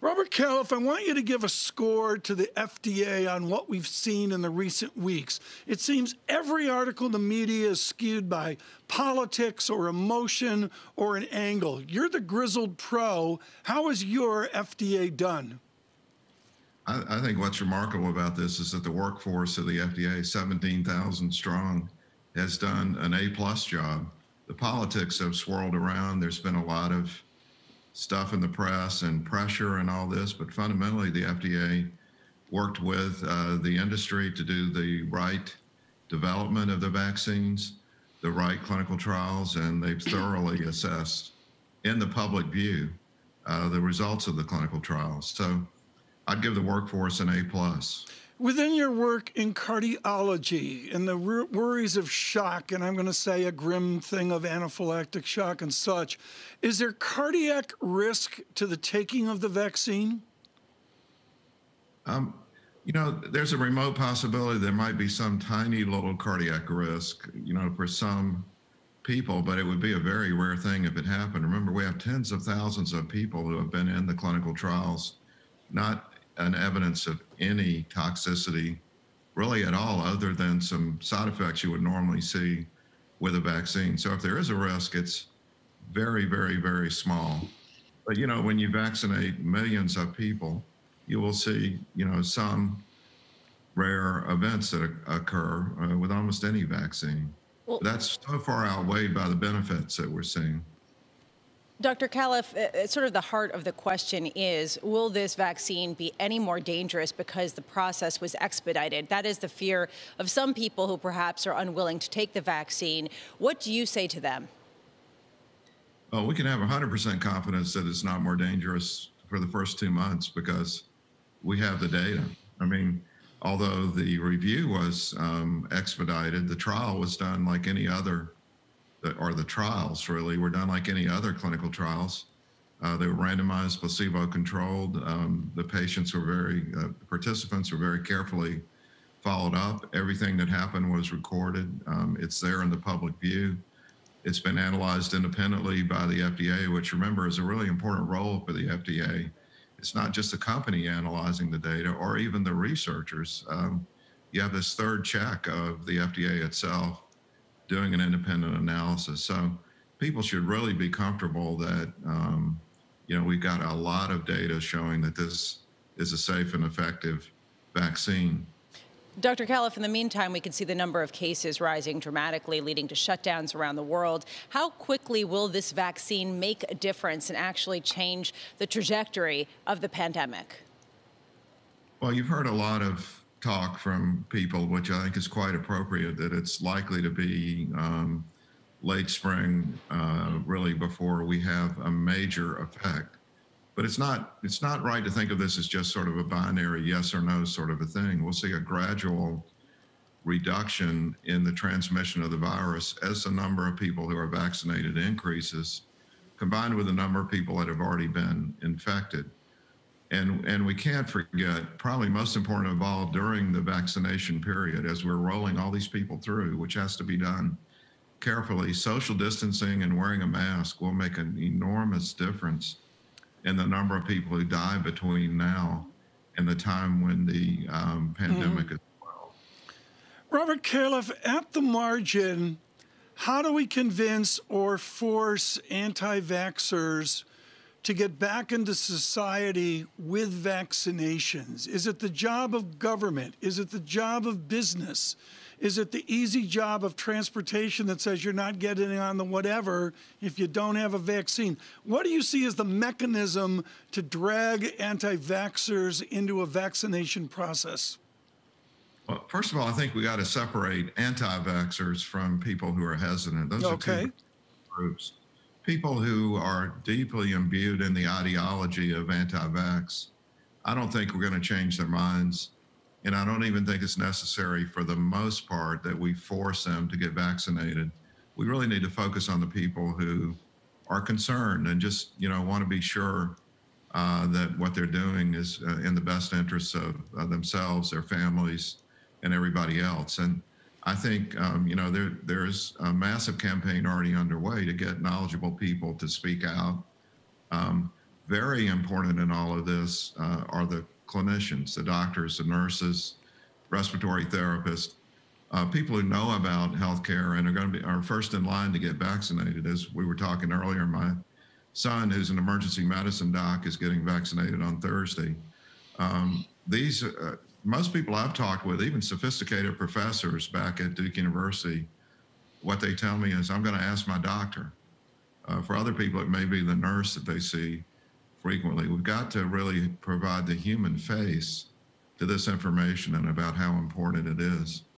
Robert Califf, I want you to give a score to the FDA on what we've seen in the recent weeks. It seems every article in the media is skewed by politics or emotion or an angle. You're the grizzled pro. How is your FDA done? I, I think what's remarkable about this is that the workforce of the FDA, 17,000 strong, has done an A plus job. The politics have swirled around. There's been a lot of stuff in the press and pressure and all this, but fundamentally, the FDA worked with uh, the industry to do the right development of the vaccines, the right clinical trials, and they've thoroughly assessed in the public view uh, the results of the clinical trials. So I'd give the workforce an A plus. Within your work in cardiology and the worries of shock, and I'm going to say a grim thing of anaphylactic shock and such, is there cardiac risk to the taking of the vaccine? Um, you know, there's a remote possibility there might be some tiny little cardiac risk, you know, for some people, but it would be a very rare thing if it happened. Remember, we have tens of thousands of people who have been in the clinical trials, not an evidence of any toxicity really at all, other than some side effects you would normally see with a vaccine. So if there is a risk, it's very, very, very small. But you know, when you vaccinate millions of people, you will see, you know, some rare events that occur uh, with almost any vaccine. Well, That's so far outweighed by the benefits that we're seeing. Dr. Califf, uh, uh, sort of the heart of the question is will this vaccine be any more dangerous because the process was expedited? That is the fear of some people who perhaps are unwilling to take the vaccine. What do you say to them? Well, we can have 100% confidence that it's not more dangerous for the first two months because we have the data. I mean, although the review was um, expedited, the trial was done like any other or the trials really were done like any other clinical trials. Uh, they were randomized, placebo controlled. Um, the patients were very, uh, participants were very carefully followed up. Everything that happened was recorded. Um, it's there in the public view. It's been analyzed independently by the FDA, which remember is a really important role for the FDA. It's not just the company analyzing the data or even the researchers. Um, you have this third check of the FDA itself doing an independent analysis. So people should really be comfortable that um, you know we've got a lot of data showing that this is a safe and effective vaccine. Dr. Califf, in the meantime, we can see the number of cases rising dramatically, leading to shutdowns around the world. How quickly will this vaccine make a difference and actually change the trajectory of the pandemic? Well, you've heard a lot of talk from people, which I think is quite appropriate, that it's likely to be um, late spring, uh, really before we have a major effect. But it's not it's not right to think of this as just sort of a binary yes or no sort of a thing. We'll see a gradual reduction in the transmission of the virus as the number of people who are vaccinated increases, combined with the number of people that have already been infected. And, and we can't forget, probably most important of all, during the vaccination period, as we're rolling all these people through, which has to be done carefully, social distancing and wearing a mask will make an enormous difference in the number of people who die between now and the time when the um, pandemic mm. is well. Robert Califf, at the margin, how do we convince or force anti vaxxers to get back into society with vaccinations? Is it the job of government? Is it the job of business? Is it the easy job of transportation that says you're not getting on the whatever if you don't have a vaccine? What do you see as the mechanism to drag anti vaxxers into a vaccination process? Well, first of all, I think we got to separate anti vaxxers from people who are hesitant. Those okay. are two groups people who are deeply imbued in the ideology of anti vax, I don't think we're going to change their minds. And I don't even think it's necessary for the most part that we force them to get vaccinated. We really need to focus on the people who are concerned and just, you know, want to be sure uh, that what they're doing is uh, in the best interests of uh, themselves, their families, and everybody else. And I think um, you know there there's a massive campaign already underway to get knowledgeable people to speak out. Um, very important in all of this uh, are the clinicians, the doctors, the nurses, respiratory therapists, uh, people who know about healthcare and are going to be are first in line to get vaccinated. As we were talking earlier, my son, who's an emergency medicine doc, is getting vaccinated on Thursday. Um, these uh, most people I've talked with, even sophisticated professors back at Duke University, what they tell me is, I'm going to ask my doctor. Uh, for other people, it may be the nurse that they see frequently. We've got to really provide the human face to this information and about how important it is.